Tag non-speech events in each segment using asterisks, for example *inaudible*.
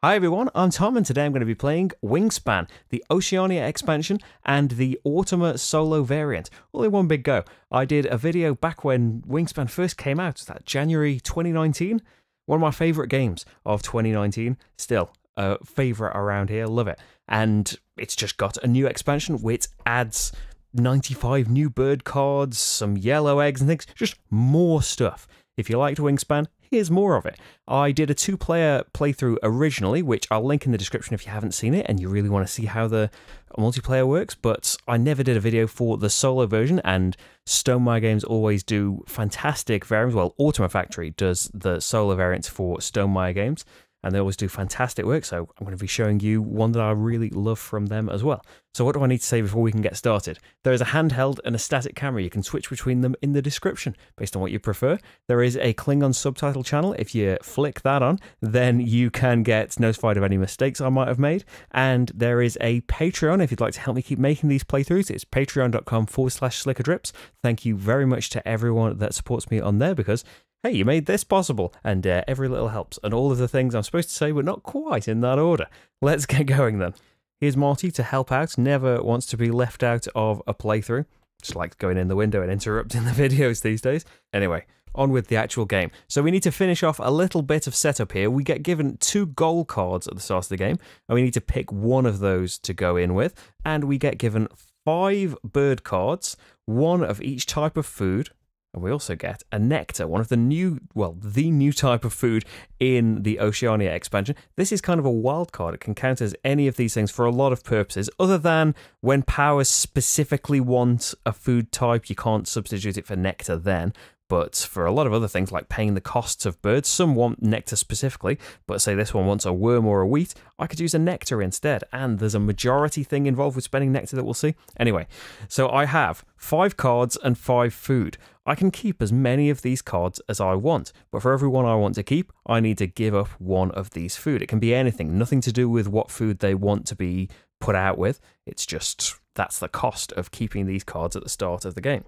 Hi everyone, I'm Tom and today I'm going to be playing Wingspan, the Oceania expansion and the Automa solo variant, all in one big go. I did a video back when Wingspan first came out, that January 2019, one of my favourite games of 2019, still a favourite around here, love it. And it's just got a new expansion which adds 95 new bird cards, some yellow eggs and things, just more stuff. If you liked Wingspan, here's more of it. I did a two player playthrough originally, which I'll link in the description if you haven't seen it and you really want to see how the multiplayer works, but I never did a video for the solo version, and Stonemaier Games always do fantastic variants. Well, Automa Factory does the solo variants for Stonemaier Games and they always do fantastic work. So I'm going to be showing you one that I really love from them as well. So what do I need to say before we can get started? There is a handheld and a static camera. You can switch between them in the description based on what you prefer. There is a Klingon subtitle channel. If you flick that on, then you can get notified of any mistakes I might have made. And there is a Patreon if you'd like to help me keep making these playthroughs. It's patreon.com forward slash slickerdrips. Thank you very much to everyone that supports me on there because hey, you made this possible, and uh, every little helps, and all of the things I'm supposed to say were not quite in that order. Let's get going then. Here's Marty to help out, never wants to be left out of a playthrough. Just likes going in the window and interrupting *laughs* the videos these days. Anyway, on with the actual game. So we need to finish off a little bit of setup here. We get given two goal cards at the start of the game, and we need to pick one of those to go in with. And we get given five bird cards, one of each type of food, and we also get a nectar, one of the new, well, the new type of food in the Oceania expansion. This is kind of a wild card. It can count as any of these things for a lot of purposes, other than when powers specifically want a food type, you can't substitute it for nectar then. But for a lot of other things like paying the costs of birds, some want nectar specifically, but say this one wants a worm or a wheat, I could use a nectar instead. And there's a majority thing involved with spending nectar that we'll see. Anyway, so I have five cards and five food. I can keep as many of these cards as I want, but for every one I want to keep, I need to give up one of these food. It can be anything, nothing to do with what food they want to be put out with. It's just that's the cost of keeping these cards at the start of the game.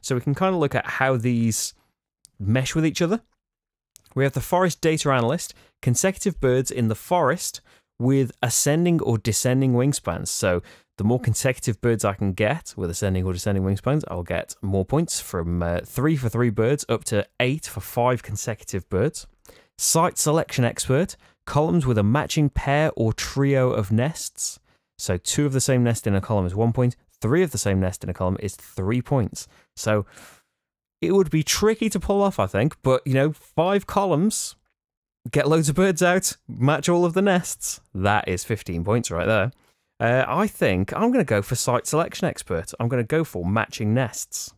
So we can kind of look at how these mesh with each other. We have the forest data analyst, consecutive birds in the forest with ascending or descending wingspans. So the more consecutive birds I can get with ascending or descending wingspans, I'll get more points from uh, three for three birds up to eight for five consecutive birds. Site selection expert, columns with a matching pair or trio of nests. So two of the same nest in a column is one point, three of the same nest in a column is three points. So it would be tricky to pull off, I think, but you know, five columns, get loads of birds out, match all of the nests. That is 15 points right there. Uh, I think I'm going to go for site selection expert. I'm going to go for matching nests.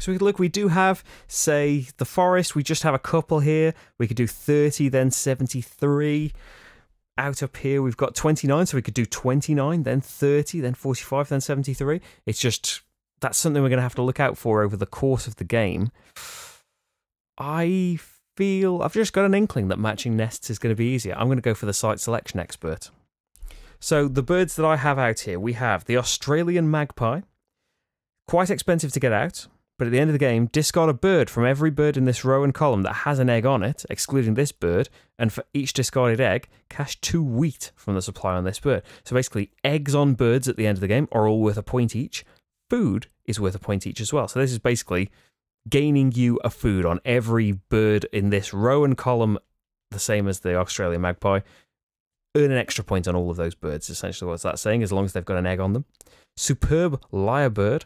So we look, we do have, say, the forest. We just have a couple here. We could do 30, then 73 out up here we've got 29 so we could do 29 then 30 then 45 then 73 it's just that's something we're going to have to look out for over the course of the game i feel i've just got an inkling that matching nests is going to be easier i'm going to go for the site selection expert so the birds that i have out here we have the australian magpie quite expensive to get out but at the end of the game, discard a bird from every bird in this row and column that has an egg on it, excluding this bird, and for each discarded egg, cache two wheat from the supply on this bird. So basically, eggs on birds at the end of the game are all worth a point each. Food is worth a point each as well. So this is basically gaining you a food on every bird in this row and column, the same as the Australian magpie. Earn an extra point on all of those birds, essentially what's that saying, as long as they've got an egg on them. Superb lyrebird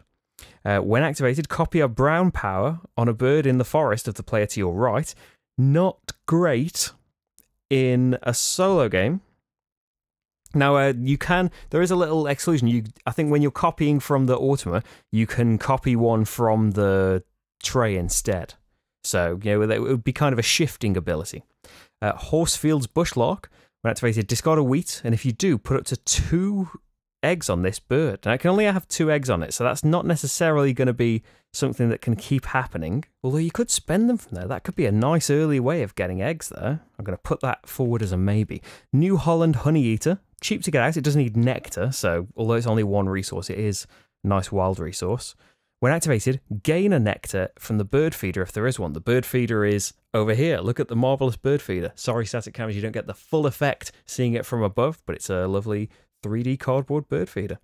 uh, when activated, copy a brown power on a bird in the forest of the player to your right. Not great in a solo game. Now, uh, you can. There is a little exclusion. You, I think, when you're copying from the Automa, you can copy one from the tray instead. So, you know, it would be kind of a shifting ability. Uh, Horsfield's Bushlark, when activated, discard a wheat, and if you do, put up to two eggs on this bird. And I can only have two eggs on it, so that's not necessarily going to be something that can keep happening. Although you could spend them from there. That could be a nice early way of getting eggs there. I'm going to put that forward as a maybe. New Holland Honey Eater. Cheap to get out. It doesn't need nectar, so although it's only one resource, it is nice wild resource. When activated, gain a nectar from the bird feeder if there is one. The bird feeder is over here. Look at the marvelous bird feeder. Sorry, static cameras, you don't get the full effect seeing it from above, but it's a lovely 3D cardboard bird feeder.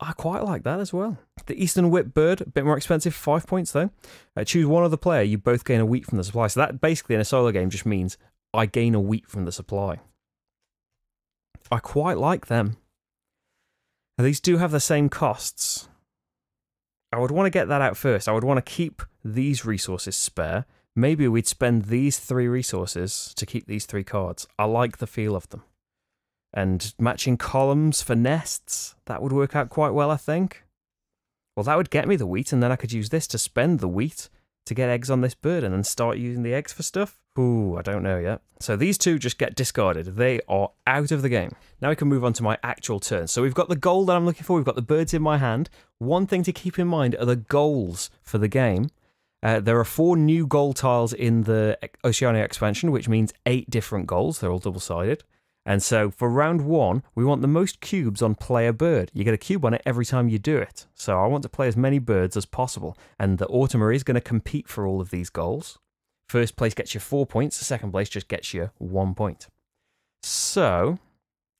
I quite like that as well. The Eastern Whip Bird, a bit more expensive, five points though. Uh, choose one other player, you both gain a wheat from the supply. So that basically in a solo game just means I gain a wheat from the supply. I quite like them. Now, these do have the same costs. I would want to get that out first. I would want to keep these resources spare. Maybe we'd spend these three resources to keep these three cards. I like the feel of them. And matching columns for nests, that would work out quite well, I think. Well, that would get me the wheat, and then I could use this to spend the wheat to get eggs on this bird and then start using the eggs for stuff. Ooh, I don't know yet. So these two just get discarded. They are out of the game. Now we can move on to my actual turn. So we've got the goal that I'm looking for. We've got the birds in my hand. One thing to keep in mind are the goals for the game. Uh, there are four new goal tiles in the Oceania expansion, which means eight different goals. They're all double sided. And so for round one, we want the most cubes on player bird. You get a cube on it every time you do it. So I want to play as many birds as possible. And the Automa is going to compete for all of these goals. First place gets you four points, second place just gets you one point. So,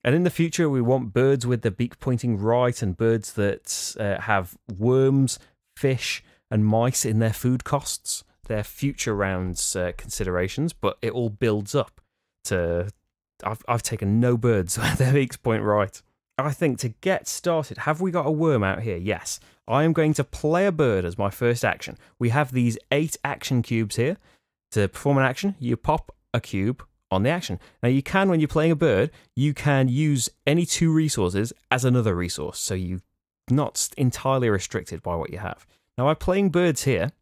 and in the future, we want birds with the beak pointing right and birds that uh, have worms, fish, and mice in their food costs. They're future rounds uh, considerations, but it all builds up to. I've, I've taken no birds *laughs* with their beaks point right. I think to get started, have we got a worm out here? Yes. I am going to play a bird as my first action. We have these eight action cubes here. To perform an action, you pop a cube on the action. Now, you can, when you're playing a bird, you can use any two resources as another resource, so you're not entirely restricted by what you have. Now, by playing birds here,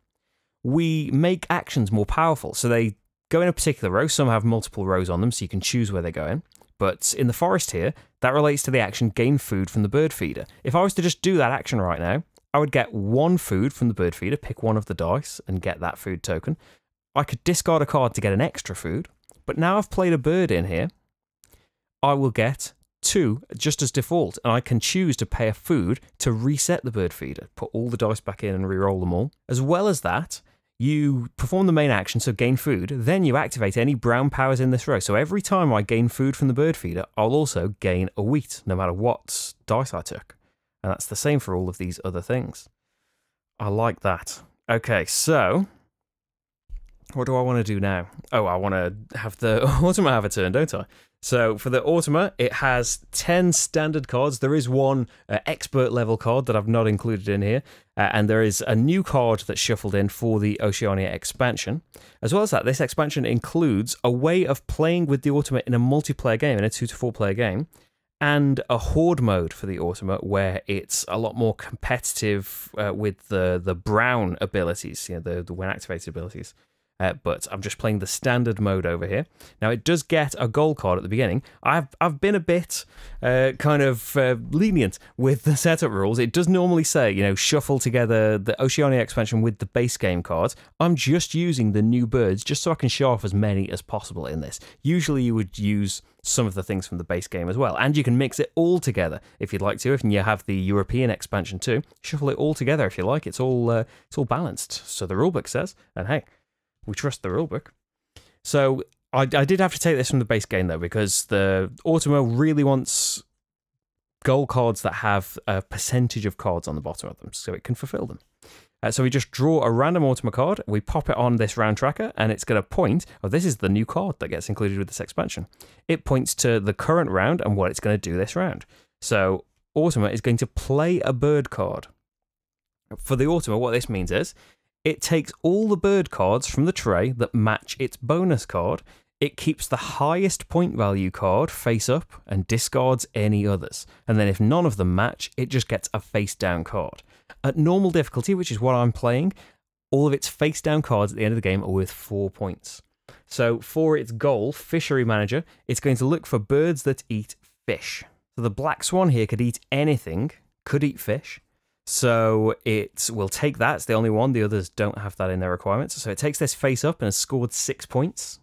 we make actions more powerful. So they go in a particular row. Some have multiple rows on them, so you can choose where they're going. But in the forest here, that relates to the action gain food from the bird feeder. If I was to just do that action right now, I would get one food from the bird feeder, pick one of the dice, and get that food token. I could discard a card to get an extra food, but now I've played a bird in here, I will get two just as default, and I can choose to pay a food to reset the bird feeder, put all the dice back in and re-roll them all. As well as that, you perform the main action, so gain food, then you activate any brown powers in this row. So every time I gain food from the bird feeder, I'll also gain a wheat, no matter what dice I took. And that's the same for all of these other things. I like that. Okay, so what do I want to do now? Oh, I want to have the Automa have a turn, don't I? So for the Automa, it has 10 standard cards. There is one uh, expert level card that I've not included in here. Uh, and there is a new card that's shuffled in for the Oceania expansion. As well as that, this expansion includes a way of playing with the Automa in a multiplayer game, in a two to four player game, and a horde mode for the Automa where it's a lot more competitive uh, with the, the brown abilities, you know, the, the when activated abilities uh, but I'm just playing the standard mode over here. Now it does get a goal card at the beginning. I've I've been a bit uh, kind of uh, lenient with the setup rules. It does normally say you know shuffle together the Oceania expansion with the base game cards. I'm just using the new birds just so I can show off as many as possible in this. Usually you would use some of the things from the base game as well. And you can mix it all together if you'd like to. If you have the European expansion too, shuffle it all together if you like. It's all uh, it's all balanced. So the rulebook says, and hey, we trust the rulebook. So I, I did have to take this from the base game though, because the Automa really wants goal cards that have a percentage of cards on the bottom of them, so it can fulfill them. Uh, so we just draw a random Automa card, we pop it on this round tracker, and it's going to point. Oh, this is the new card that gets included with this expansion. It points to the current round and what it's going to do this round. So Automa is going to play a bird card. For the Automa, what this means is it takes all the bird cards from the tray that match its bonus card. It keeps the highest point value card face up and discards any others. And then if none of them match, it just gets a face down card. At normal difficulty, which is what I'm playing, all of its face down cards at the end of the game are worth four points. So for its goal, Fishery Manager, it's going to look for birds that eat fish. So the black swan here could eat anything, could eat fish. So it will take that. It's the only one. The others don't have that in their requirements. So it takes this face up and has scored six points.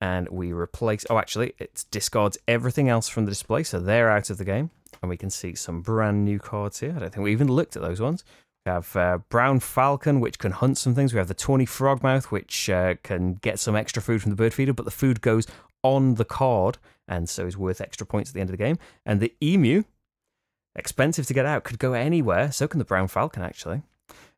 And we replace. Oh, actually, it discards everything else from the display. So they're out of the game. And we can see some brand new cards here. I don't think we even looked at those ones. We have uh, Brown Falcon, which can hunt some things. We have the Tawny Frogmouth, which uh, can get some extra food from the bird feeder, but the food goes on the card and so is worth extra points at the end of the game. And the Emu, expensive to get out, could go anywhere. So can the Brown Falcon, actually.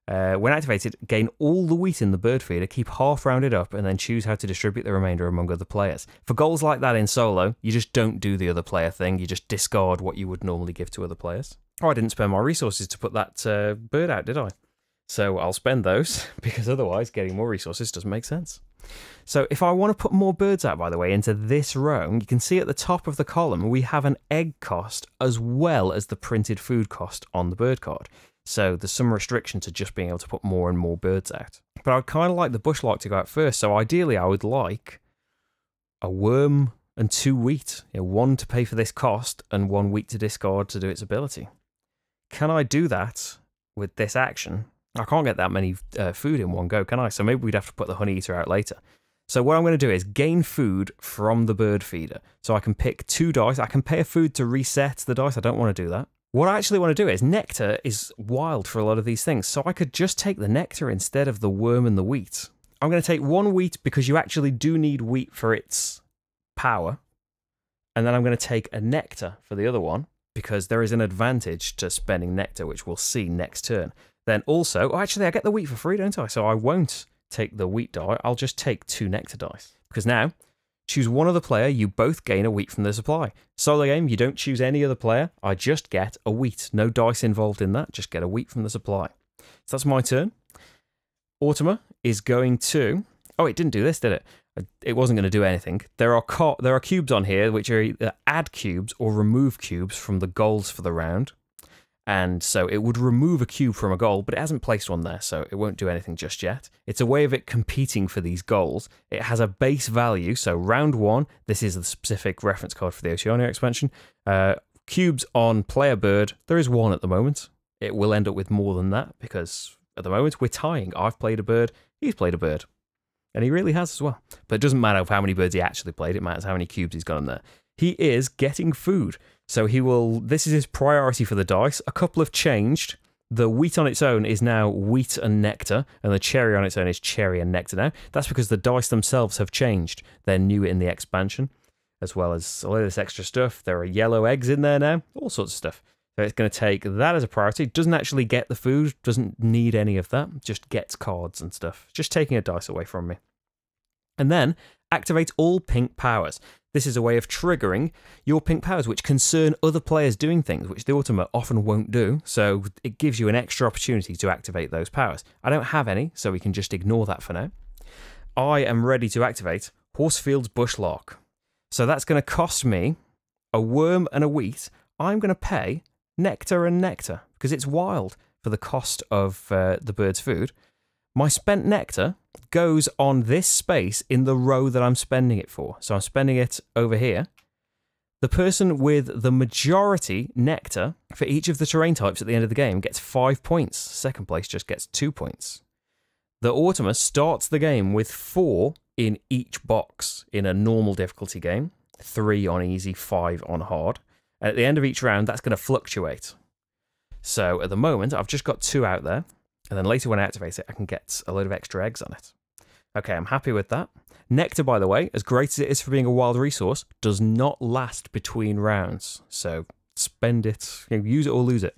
Uh, when activated, gain all the wheat in the bird feeder, keep half rounded up, and then choose how to distribute the remainder among other players. For goals like that in solo, you just don't do the other player thing. You just discard what you would normally give to other players. Oh, I didn't spend my resources to put that uh, bird out, did I? So I'll spend those *laughs* because otherwise, getting more resources doesn't make sense. So if I want to put more birds out, by the way, into this row, you can see at the top of the column we have an egg cost as well as the printed food cost on the bird card. So there's some restriction to just being able to put more and more birds out. But I'd kind of like the bushlark to go out first. So ideally, I would like a worm and two wheat. You know, one to pay for this cost and one wheat to discard to do its ability. Can I do that with this action? I can't get that many uh, food in one go, can I? So maybe we'd have to put the honey eater out later. So what I'm going to do is gain food from the bird feeder. So I can pick two dice. I can pay a food to reset the dice. I don't want to do that. What I actually want to do is nectar is wild for a lot of these things, so I could just take the nectar instead of the worm and the wheat. I'm going to take one wheat because you actually do need wheat for its power, and then I'm going to take a nectar for the other one because there is an advantage to spending nectar, which we'll see next turn. Then also, oh, actually, I get the wheat for free, don't I? So I won't take the wheat die. I'll just take two nectar dice because now Choose one other player, you both gain a wheat from the supply. Solo game, you don't choose any other player, I just get a wheat. No dice involved in that, just get a wheat from the supply. So that's my turn. Automa is going to. Oh, it didn't do this, did it? It wasn't going to do anything. There are there are cubes on here which are either add cubes or remove cubes from the goals for the round and so it would remove a cube from a goal, but it hasn't placed one there, so it won't do anything just yet. It's a way of it competing for these goals. It has a base value, so round one, this is the specific reference card for the Oceania expansion. Uh, cubes on player bird, there is one at the moment. It will end up with more than that because at the moment we're tying. I've played a bird, he's played a bird. And he really has as well. But it doesn't matter how many birds he actually played, it matters how many cubes he's got in there. He is getting food. So he will, this is his priority for the dice. A couple have changed. The wheat on its own is now wheat and nectar, and the cherry on its own is cherry and nectar now. That's because the dice themselves have changed. They're new in the expansion, as well as all of this extra stuff. There are yellow eggs in there now, all sorts of stuff. So it's going to take that as a priority. Doesn't actually get the food, doesn't need any of that, just gets cards and stuff. Just taking a dice away from me. And then activate all pink powers. This is a way of triggering your pink powers, which concern other players doing things, which the Automa often won't do. So it gives you an extra opportunity to activate those powers. I don't have any, so we can just ignore that for now. I am ready to activate Horsfield's Bushlark. So that's going to cost me a worm and a wheat. I'm going to pay nectar and nectar because it's wild for the cost of uh, the bird's food. My spent nectar goes on this space in the row that I'm spending it for. So I'm spending it over here. The person with the majority nectar for each of the terrain types at the end of the game gets five points. Second place just gets two points. The Automa starts the game with four in each box in a normal difficulty game, three on easy, five on hard. At the end of each round, that's going to fluctuate. So at the moment, I've just got two out there. And then later when I activate it, I can get a load of extra eggs on it. Okay, I'm happy with that. Nectar, by the way, as great as it is for being a wild resource, does not last between rounds. So spend it, you know, use it or lose it.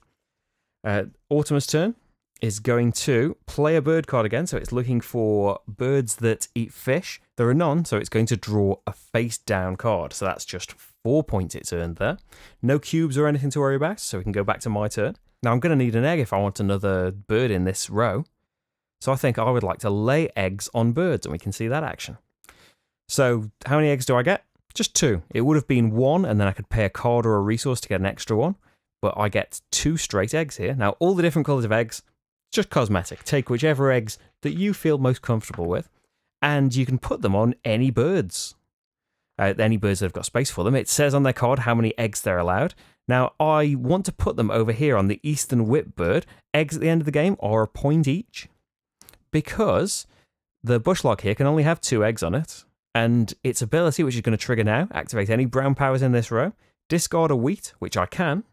Uh, Automa's turn is going to play a bird card again. So it's looking for birds that eat fish. There are none, so it's going to draw a face down card. So that's just four points it's earned there. No cubes or anything to worry about, so we can go back to my turn. Now I'm going to need an egg if I want another bird in this row. So I think I would like to lay eggs on birds, and we can see that action. So how many eggs do I get? Just two. It would have been one, and then I could pay a card or a resource to get an extra one. But I get two straight eggs here. Now, all the different colours of eggs, just cosmetic. Take whichever eggs that you feel most comfortable with, and you can put them on any birds. Uh, any birds that have got space for them. It says on their card how many eggs they're allowed. Now, I want to put them over here on the Eastern Whip bird. Eggs at the end of the game are a point each because the bushlark here can only have two eggs on it, and its ability, which is going to trigger now, activate any brown powers in this row, discard a wheat, which I can,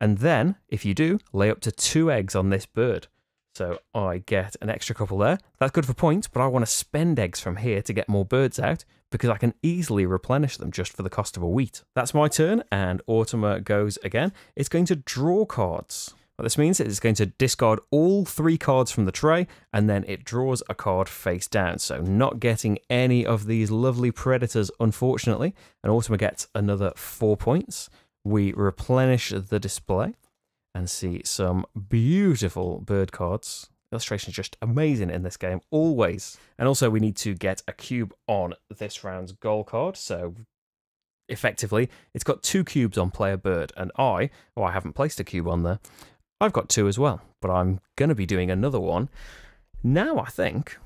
and then, if you do, lay up to two eggs on this bird. So I get an extra couple there. That's good for points, but I want to spend eggs from here to get more birds out because I can easily replenish them just for the cost of a wheat. That's my turn, and Automa goes again. It's going to draw cards. What this means is it's going to discard all three cards from the tray, and then it draws a card face down. So not getting any of these lovely predators, unfortunately. And Automa gets another four points. We replenish the display and see some beautiful bird cards. Illustration is just amazing in this game, always. And also, we need to get a cube on this round's goal card. So, effectively, it's got two cubes on player bird, and I, oh, I haven't placed a cube on there. I've got two as well, but I'm going to be doing another one now, I think.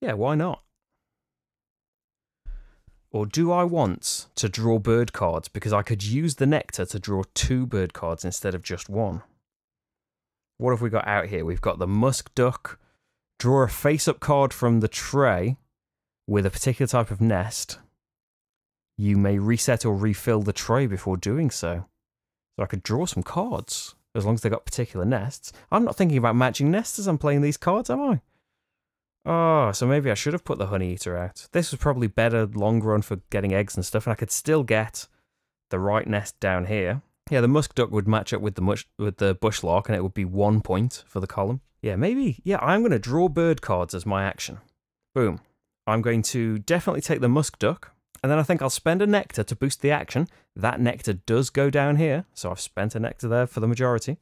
Yeah, why not? Or do I want to draw bird cards because I could use the nectar to draw two bird cards instead of just one? What have we got out here? We've got the musk duck. Draw a face up card from the tray with a particular type of nest. You may reset or refill the tray before doing so. So I could draw some cards as long as they got particular nests. I'm not thinking about matching nests as I'm playing these cards, am I? Oh, so maybe I should have put the honey eater out. This was probably better long run for getting eggs and stuff, and I could still get the right nest down here. Yeah, the musk duck would match up with the mush, with the bush lark, and it would be one point for the column. Yeah, maybe. Yeah, I'm going to draw bird cards as my action. Boom. I'm going to definitely take the musk duck, and then I think I'll spend a nectar to boost the action. That nectar does go down here, so I've spent a nectar there for the majority.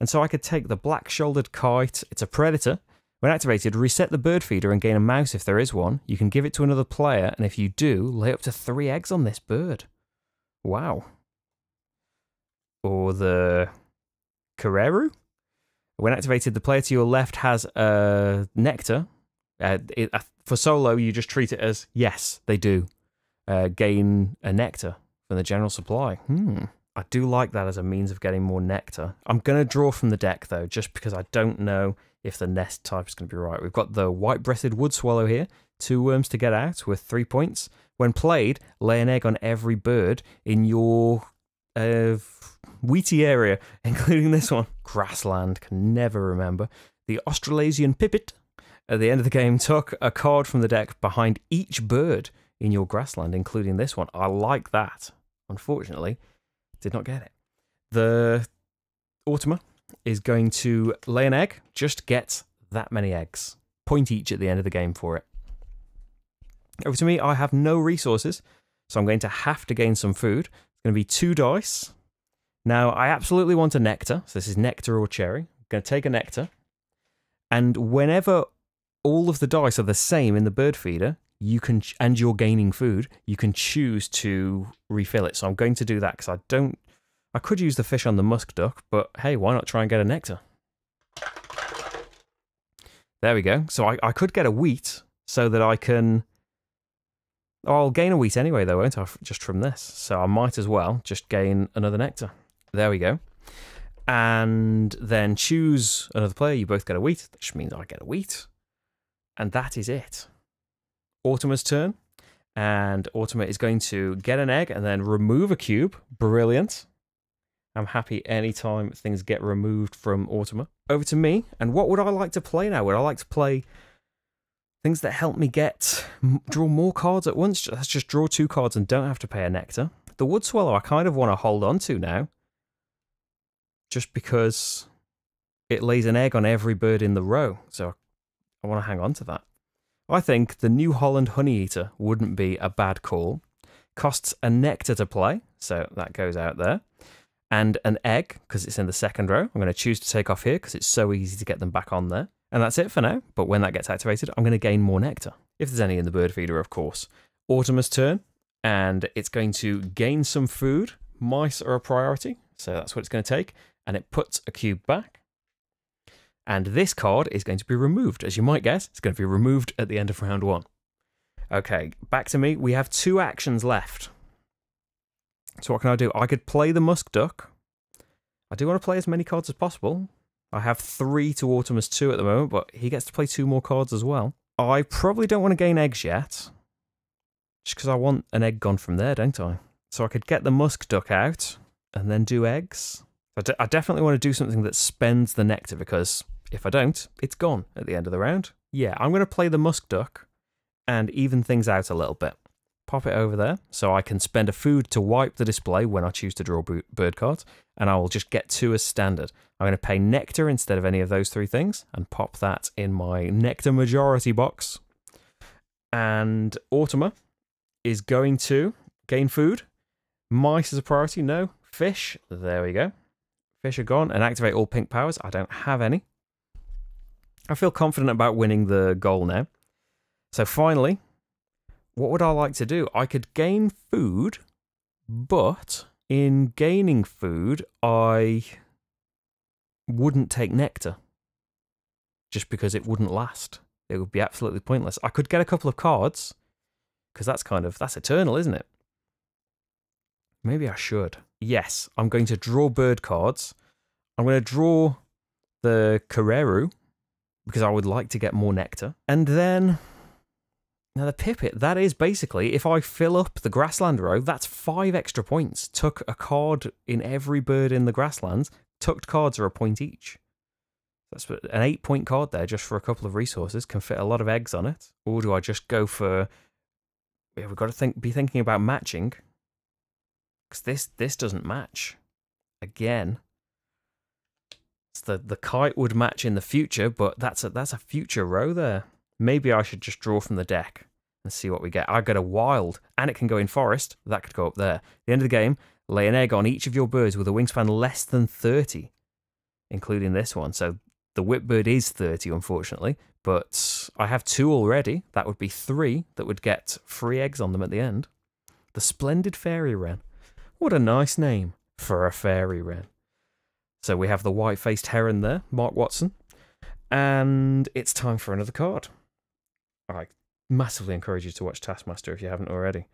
And so I could take the black-shouldered kite. It's a predator, when activated, reset the bird feeder and gain a mouse if there is one. You can give it to another player, and if you do, lay up to three eggs on this bird. Wow. Or the Kererū. When activated, the player to your left has a nectar. Uh, it, uh, for solo, you just treat it as yes, they do uh, gain a nectar from the general supply. Hmm. I do like that as a means of getting more nectar. I'm going to draw from the deck though, just because I don't know if the nest type is going to be right. We've got the white-breasted wood swallow here, two worms to get out with three points. When played, lay an egg on every bird in your uh, wheaty area, *laughs* including this one. Grassland, can never remember. The Australasian pipit at the end of the game took a card from the deck behind each bird in your grassland, including this one. I like that. Unfortunately, did not get it. The Automa is going to lay an egg, just get that many eggs. Point each at the end of the game for it. Over to me, I have no resources, so I'm going to have to gain some food. It's going to be two dice. Now, I absolutely want a nectar, so this is nectar or cherry. I'm going to take a nectar, and whenever all of the dice are the same in the bird feeder, you can and you're gaining food, you can choose to refill it. So I'm going to do that because I don't I could use the fish on the musk duck, but hey, why not try and get a nectar? There we go. So I, I could get a wheat so that I can... Oh, I'll gain a wheat anyway, though, won't I? Just from this. So I might as well just gain another nectar. There we go. And then choose another player. You both get a wheat, which means I get a wheat. And that is it. Automa's turn. And Automa is going to get an egg and then remove a cube. Brilliant. I'm happy anytime things get removed from Automa. Over to me, and what would I like to play now? Would I like to play things that help me get draw more cards at once? Let's just draw two cards and don't have to pay a nectar. The Wood Swallow I kind of want to hold on to now, just because it lays an egg on every bird in the row, so I want to hang on to that. I think the New Holland Honey Eater wouldn't be a bad call. Costs a nectar to play, so that goes out there and an egg because it's in the second row. I'm going to choose to take off here because it's so easy to get them back on there. And that's it for now. But when that gets activated, I'm going to gain more nectar. If there's any in the bird feeder, of course. Automa's turn, and it's going to gain some food. Mice are a priority, so that's what it's going to take. And it puts a cube back. And this card is going to be removed. As you might guess, it's going to be removed at the end of round one. Okay, back to me. We have two actions left. So what can I do? I could play the Musk Duck. I do want to play as many cards as possible. I have three to Automa's two at the moment, but he gets to play two more cards as well. I probably don't want to gain eggs yet. Just because I want an egg gone from there, don't I? So I could get the Musk Duck out and then do eggs. I, I definitely want to do something that spends the nectar because if I don't, it's gone at the end of the round. Yeah, I'm going to play the musk duck and even things out a little bit. Pop it over there so I can spend a food to wipe the display when I choose to draw bird cards, and I will just get two as standard. I'm going to pay nectar instead of any of those three things and pop that in my nectar majority box. And Automa is going to gain food. Mice is a priority. No. Fish. There we go. Fish are gone. And activate all pink powers. I don't have any. I feel confident about winning the goal now. So finally, what would I like to do? I could gain food, but in gaining food, I wouldn't take nectar just because it wouldn't last. It would be absolutely pointless. I could get a couple of cards because that's kind of that's eternal, isn't it? Maybe I should. Yes, I'm going to draw bird cards. I'm going to draw the Kererū because I would like to get more nectar. And then now the Pipit, that is basically if I fill up the grassland row, that's five extra points. Tuck a card in every bird in the grasslands. Tucked cards are a point each. That's an eight point card there just for a couple of resources. Can fit a lot of eggs on it. Or do I just go for yeah, we've got to think be thinking about matching. Because this this doesn't match. Again. It's the, the kite would match in the future, but that's a that's a future row there. Maybe I should just draw from the deck and see what we get. I get a wild, and it can go in forest. That could go up there. At the end of the game, lay an egg on each of your birds with a wingspan less than 30, including this one. So the whip bird is 30, unfortunately, but I have two already. That would be three that would get free eggs on them at the end. The Splendid Fairy Wren. What a nice name for a fairy wren. So we have the white faced heron there, Mark Watson. And it's time for another card. I massively encourage you to watch Taskmaster if you haven't already.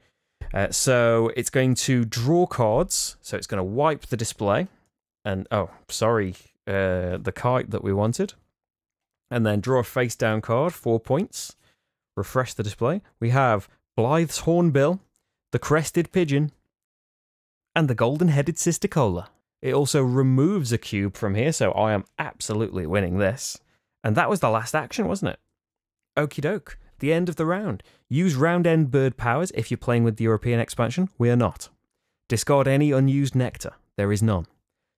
Uh, so it's going to draw cards. So it's going to wipe the display. And oh, sorry, uh, the kite that we wanted. And then draw a face down card, four points. Refresh the display. We have Blyth's Hornbill, the Crested Pigeon, and the Golden Headed Cisticola. It also removes a cube from here, so I am absolutely winning this. And that was the last action, wasn't it? Okie doke. The end of the round. Use round end bird powers if you're playing with the European expansion. We are not. Discard any unused nectar. There is none.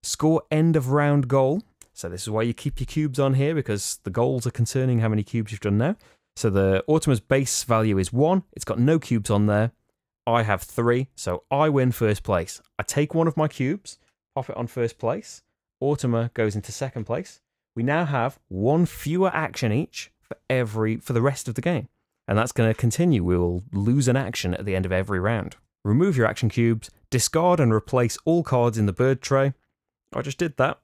Score end of round goal. So this is why you keep your cubes on here because the goals are concerning how many cubes you've done now. So the Automa's base value is one. It's got no cubes on there. I have three, so I win first place. I take one of my cubes, pop it on first place. Automa goes into second place. We now have one fewer action each for every for the rest of the game. And that's going to continue. We will lose an action at the end of every round. Remove your action cubes, discard and replace all cards in the bird tray. I just did that.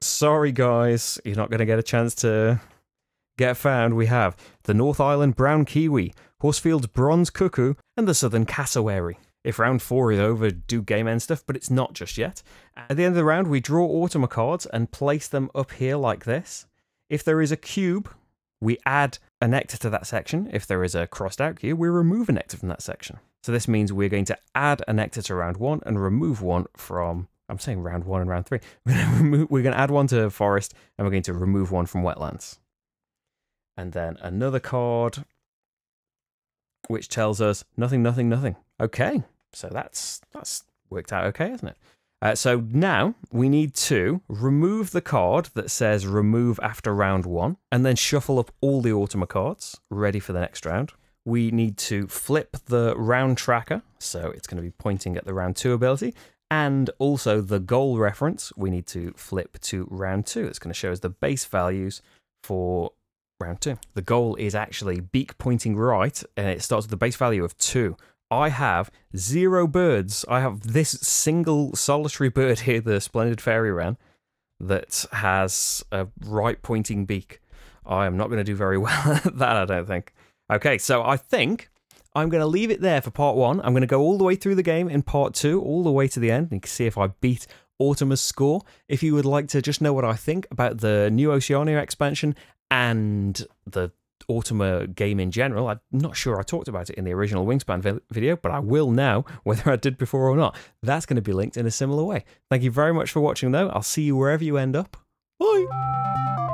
Sorry, guys, you're not going to get a chance to get found. We have the North Island Brown Kiwi, Horsfield's Bronze Cuckoo, and the Southern Cassowary. If round four is over, do game end stuff, but it's not just yet. At the end of the round, we draw Automa cards and place them up here like this. If there is a cube, we add a nectar to that section. If there is a crossed out cube, we remove a nectar from that section. So this means we're going to add a nectar to round one and remove one from I'm saying round one and round three. *laughs* We're going, to add one to forest and we're going to remove one from wetlands. And then another card, which tells us nothing, nothing, nothing. Okay, so that's that's worked out okay, hasn't it? Uh, so now we need to remove the card that says remove after round one and then shuffle up all the Automa cards ready for the next round. We need to flip the round tracker, so it's going to be pointing at the round two ability, and also the goal reference, we need to flip to round two. It's going to show us the base values for round two. The goal is actually beak pointing right, and it starts with the base value of two. I have zero birds. I have this single solitary bird here, the splendid fairy wren, that has a right pointing beak. I am not going to do very *laughs* well at that, I don't think. Okay, so I think I'm going to leave it there for part one. I'm going to go all the way through the game in part two, all the way to the end, and see if I beat Automa's score. If you would like to just know what I think about the new Oceania expansion and the Automa uh, game in general. I'm not sure I talked about it in the original Wingspan vi- video, but I will now, *laughs* whether I did before or not. That's going to be linked in a similar way. Thank you very much for watching, though. I'll see you wherever you end up. Bye.